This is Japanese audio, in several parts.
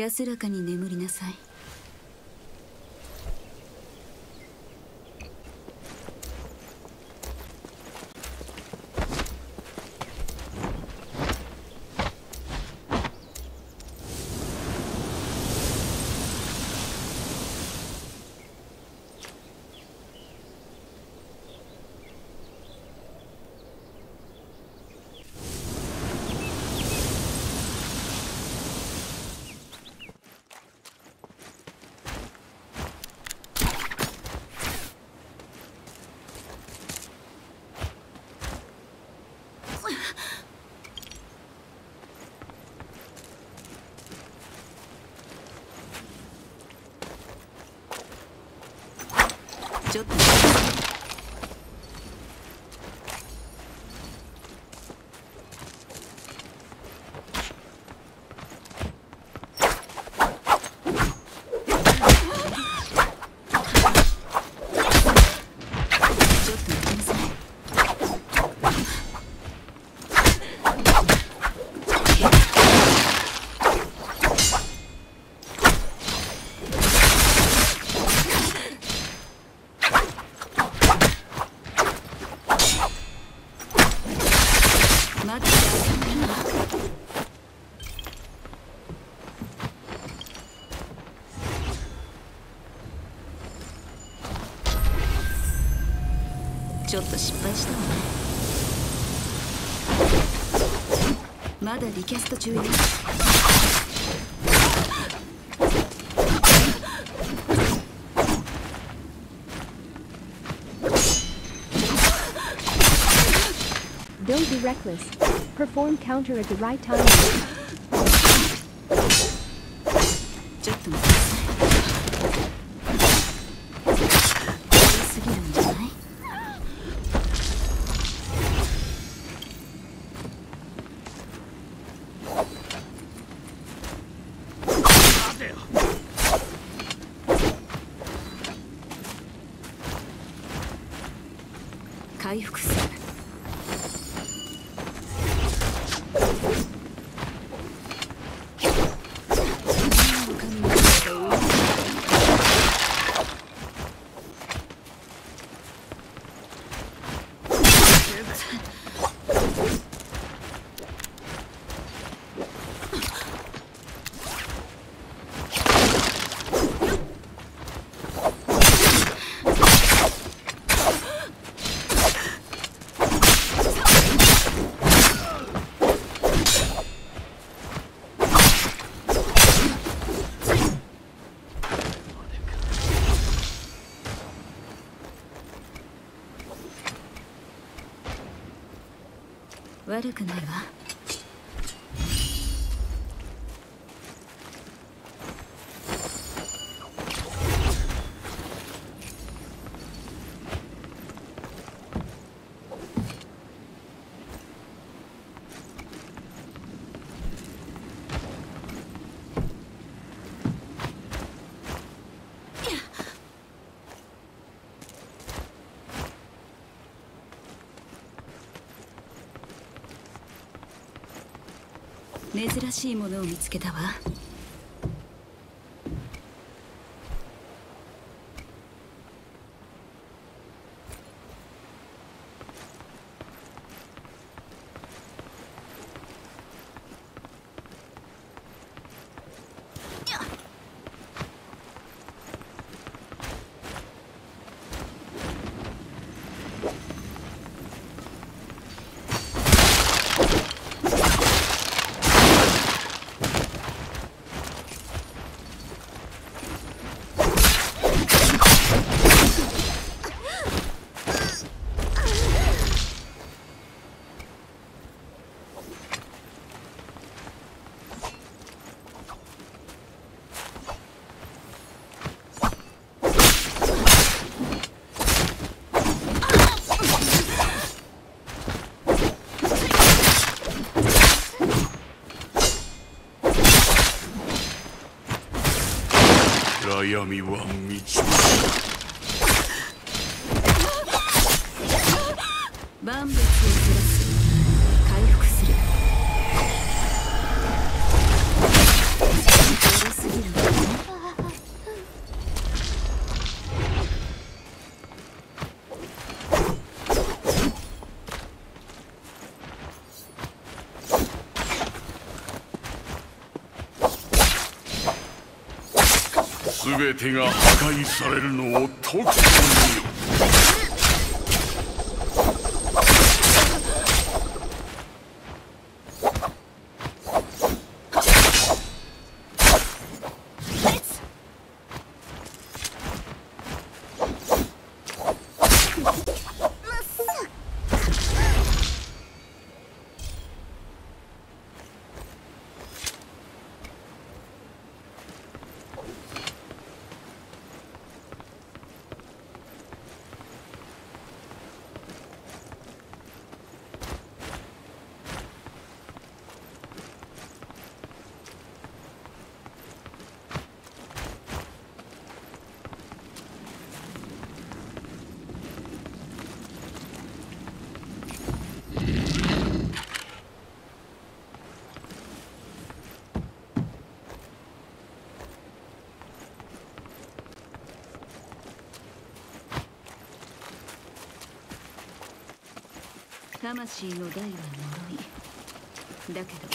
安らかに眠りなさい。ちょっとちょっと待ちなさい待ってちょっと失敗したわね。まだリキャスト中よ。Don't be reckless. Perform counter at the right time. Check them. Recover. you 悪くないわ。珍しいものを見つけたわ。闇は満ち全てが破壊されるのをとくと見よ魂の代は呪い。だけど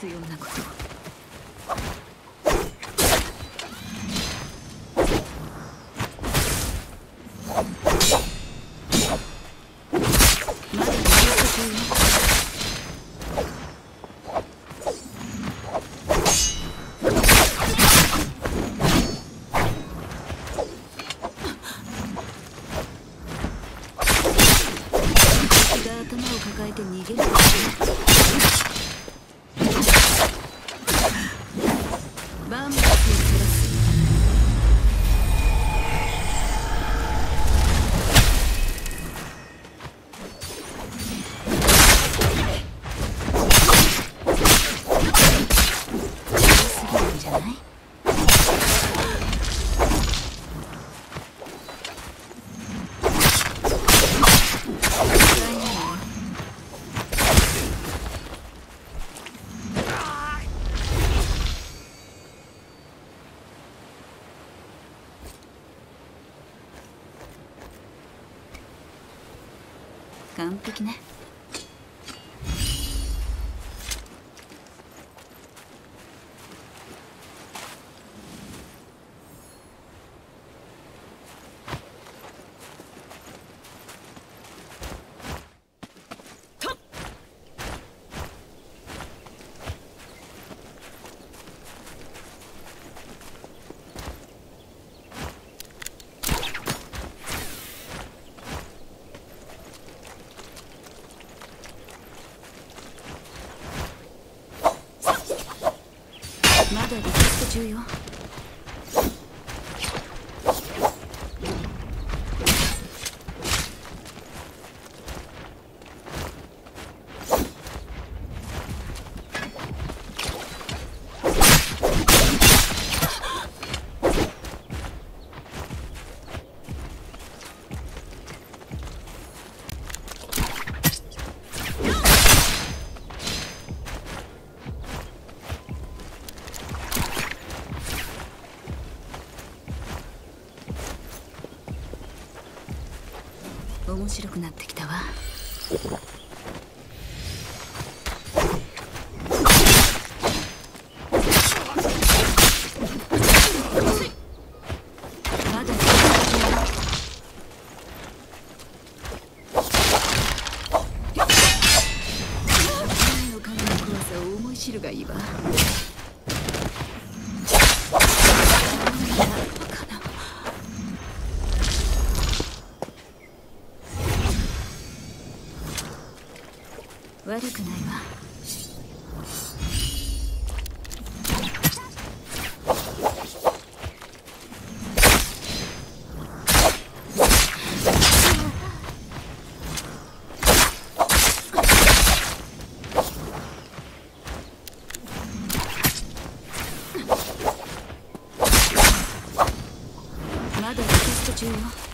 必要なことだ你て。完璧ね。中よ面白くなってきたわ。知るがいいわ。悪くないわ。まだリクエスト中よ。